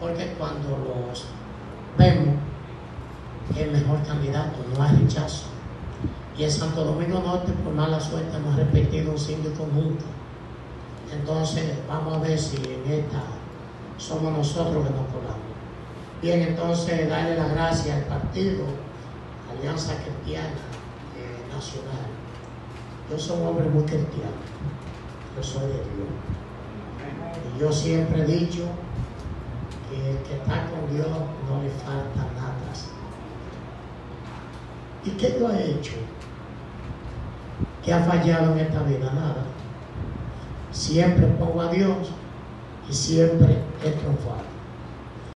Porque cuando los vemos, el mejor candidato, no hay rechazo. Y en Santo Domingo Norte, por mala suerte, hemos repetido un síndico conjunto. Entonces, vamos a ver si en esta somos nosotros que nos colamos. Bien, entonces, darle las gracias al partido, Alianza Cristiana eh, Nacional. Yo soy un hombre muy cristiano. Yo soy de Dios. Y yo siempre he dicho el que está con Dios no le falta nada. ¿Y qué yo he hecho? ¿Qué ha fallado en esta vida? Nada. Siempre pongo a Dios y siempre he triunfado.